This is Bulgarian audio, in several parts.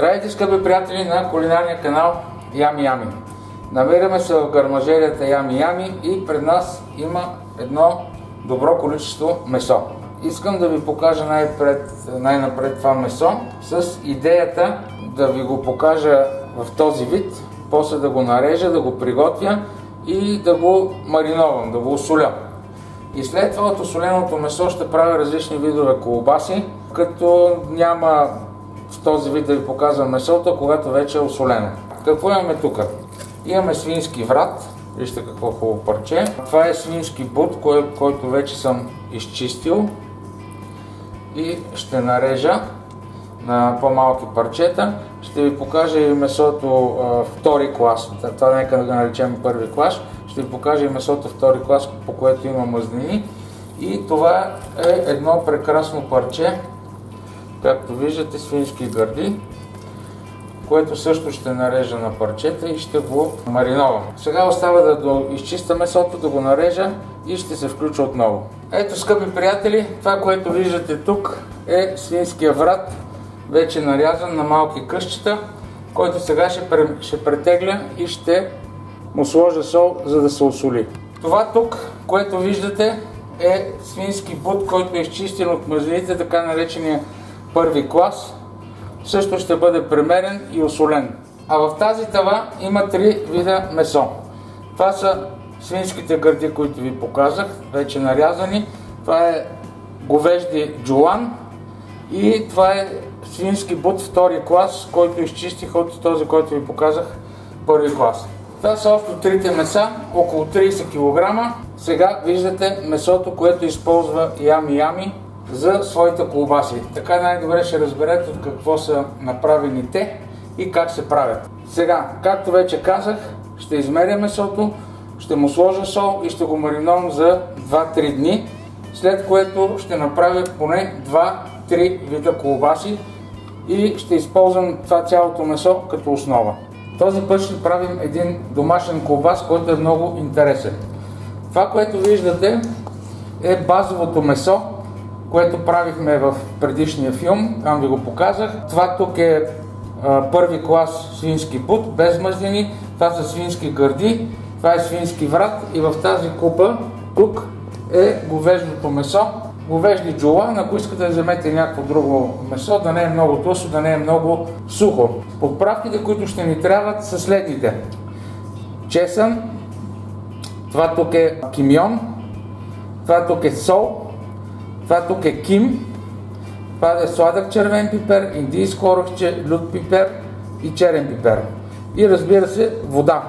Здравейте, скъпи приятели на кулинарния канал Ями Ями. Намираме се в гармажерията Ями Ями и пред нас има едно добро количество месо. Искам да ви покажа най-напред, най-напред това месо с идеята да ви го покажа в този вид, после да го нарежа, да го приготвя и да го мариновам, да го осоля. И след това от осоленото месо ще правя различни видове колбаси, като няма в този вид да ви показвам месото, когато вече е осолено. Какво имаме тук? Имаме свински врат, вижте какво хубаво парче. Това е свински бут, кой, който вече съм изчистил и ще нарежа на по-малки парчета. Ще ви покажа и месото а, втори клас, това нека да го наречем първи клас. Ще ви покажа и месото втори клас, по което има мазнини. И това е едно прекрасно парче, както виждате, свински гърди, което също ще нарежа на парчета и ще го мариновам. Сега остава да изчиста месото, да го нарежа и ще се включа отново. Ето, скъпи приятели, това, което виждате тук е свинския врат, вече нарязан на малки къщета, който сега ще, претегля и ще му сложа сол, за да се осоли. Това тук, което виждате, е свински бут, който е изчистен от мазнините, така наречения първи клас. Също ще бъде премерен и осолен. А в тази тава има три вида месо. Това са свинските гърди, които ви показах, вече нарязани. Това е говежди джулан и това е свински бут втори клас, който изчистих от този, който ви показах първи клас. Това са общо трите меса, около 30 кг. Сега виждате месото, което използва Ями Ями за своите колбаси. Така най-добре ще разберете от какво са направени те и как се правят. Сега, както вече казах, ще измеря месото, ще му сложа сол и ще го мариновам за 2-3 дни, след което ще направя поне 2-3 вида колбаси и ще използвам това цялото месо като основа. Този път ще правим един домашен колбас, който е много интересен. Това, което виждате е базовото месо, което правихме в предишния филм, там ви го показах. Това тук е първи клас свински бут, без мазнини, това са свински гърди, това е свински врат. И в тази купа тук е говеждото месо, говежди джула, ако искате да вземете някакво друго месо, да не е много тлъсто, да не е много сухо. Подправките, които ще ни трябват са следните. Чесън, това тук е кимион, това тук е сол, това тук е ким, това е сладък червен пипер, индийско оръхче, лют пипер и черен пипер. И разбира се, вода.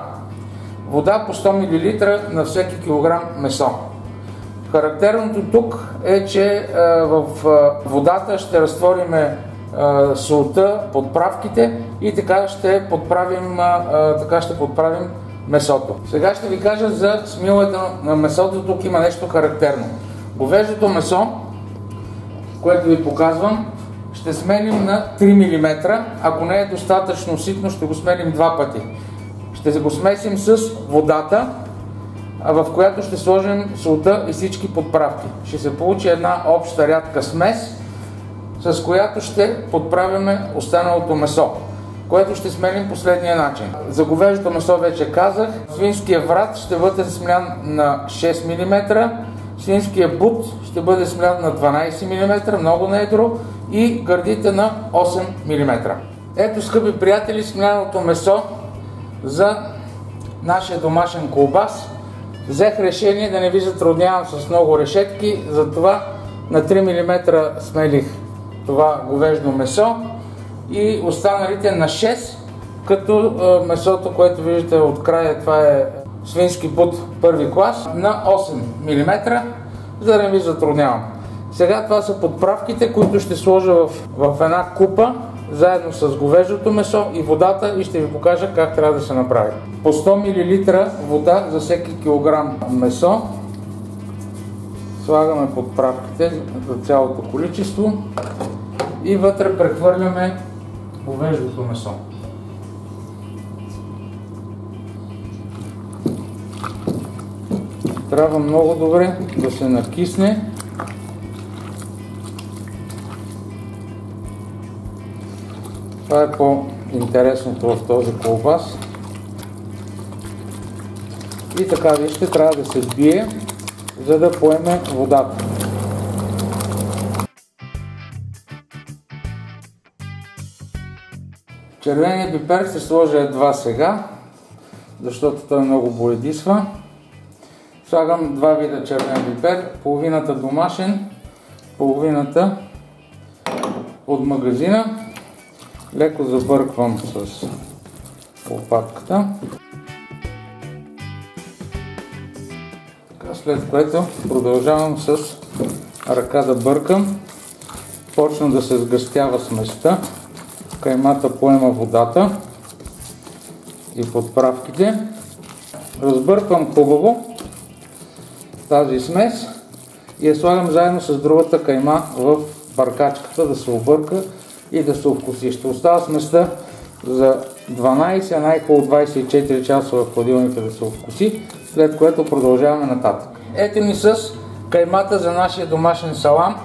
Вода по 100 мл на всеки килограм месо. Характерното тук е, че в водата ще разтвориме солта, подправките и така ще подправим, така ще подправим месото. Сега ще ви кажа за смилата на месото. Тук има нещо характерно. Говеждото месо което ви показвам, ще сменим на 3 мм. Ако не е достатъчно ситно, ще го сменим два пъти. Ще го смесим с водата, в която ще сложим солта и всички подправки. Ще се получи една обща рядка смес, с която ще подправяме останалото месо, което ще сменим последния начин. За говеждото месо вече казах, свинския врат ще бъде смлян на 6 мм, Свинския бут ще бъде смлян на 12 мм, много на едро и гърдите на 8 мм. Ето, скъпи приятели, смляното месо за нашия домашен колбас. Взех решение да не ви затруднявам с много решетки, затова на 3 мм смелих това говеждо месо и останалите на 6, като месото, което виждате от края, това е свински бут първи клас на 8 мм, за да не ви затруднявам. Сега това са подправките, които ще сложа в, в една купа, заедно с говеждото месо и водата и ще ви покажа как трябва да се направи. По 100 мл вода за всеки килограм месо. Слагаме подправките за цялото количество и вътре прехвърляме говеждото месо. Трябва много добре да се накисне. Това е по-интересното в този колбас. И така, вижте, трябва да се бие, за да поеме водата. Червения пипер се сложа едва сега, защото той много боядисва. Слагам два вида червен пипер, половината домашен, половината от магазина. Леко забърквам с лопатката. След което продължавам с ръка да бъркам. Почна да се сгъстява сместа. Каймата поема водата и подправките. Разбърквам хубаво тази смес и я слагам заедно с другата кайма в баркачката да се обърка и да се овкуси. Ще остава сместа за 12, а най-хубаво 24 часа в хладилника да се овкуси, след което продължаваме нататък. Ето ни с каймата за нашия домашен салам.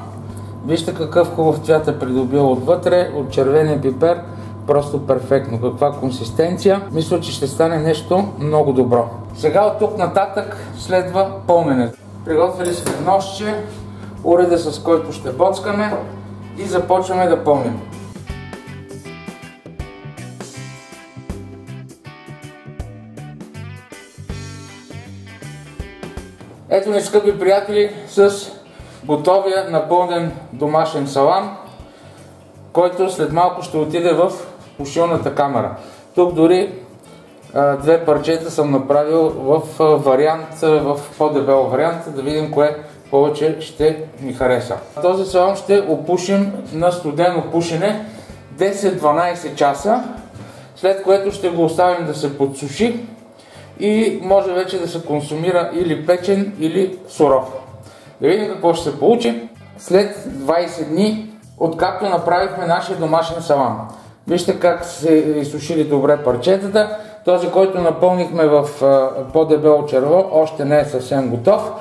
Вижте какъв хубав цвят е придобил отвътре, от червения пипер. Просто перфектно. Каква консистенция. Мисля, че ще стане нещо много добро. Сега от тук нататък следва пълненето. Приготвили сме нощче, уреда с който ще боцкаме и започваме да пълним. Ето ни, скъпи приятели, с готовия напълнен домашен салам, който след малко ще отиде в пушилната камера. Тук дори две парчета съм направил в вариант, в по-дебел вариант, да видим кое повече ще ми хареса. Този салам ще опушим на студено пушене 10-12 часа, след което ще го оставим да се подсуши и може вече да се консумира или печен, или суров. Да видим какво ще се получи след 20 дни, откакто направихме нашия домашен салам. Вижте как се изсушили добре парчетата. Този, който напълнихме в по-дебело черво, още не е съвсем готов.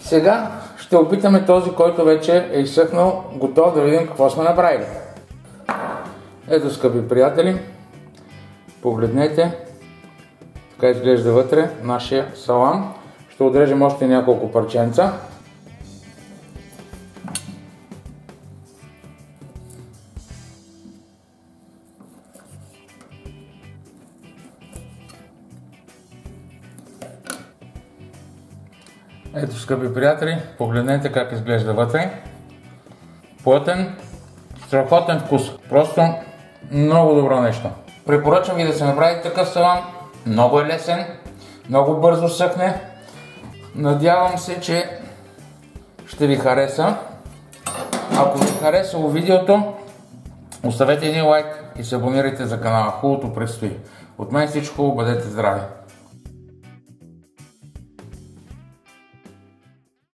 Сега ще опитаме този, който вече е изсъхнал, готов да видим какво сме направили. Ето, скъпи приятели, погледнете. Така изглежда вътре нашия салам. Ще отрежем още няколко парченца. Ето, скъпи приятели, погледнете как изглежда вътре. Плътен, страхотен вкус. Просто много добро нещо. Препоръчвам ви да се направите такъв салам. Много е лесен, много бързо съхне. Надявам се, че ще ви хареса. Ако ви харесало видеото, оставете един лайк и се абонирайте за канала. Хубавото предстои. От мен всичко, бъдете здрави!